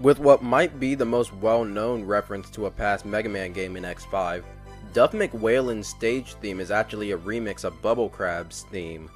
With what might be the most well-known reference to a past Mega Man game in X5, Duff McWhalen's stage theme is actually a remix of Bubble Crab's theme.